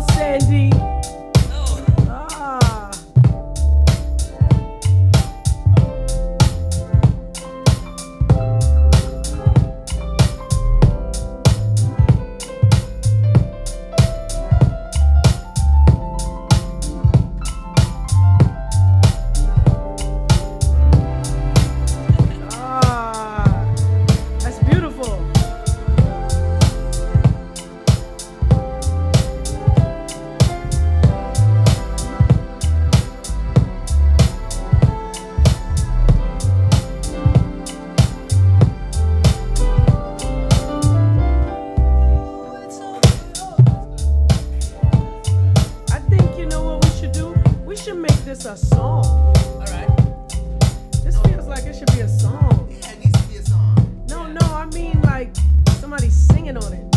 sandy. should make this a song. All right. This feels like it should be a song. Yeah, it needs to be a song. No, yeah. no, I mean like somebody singing on it.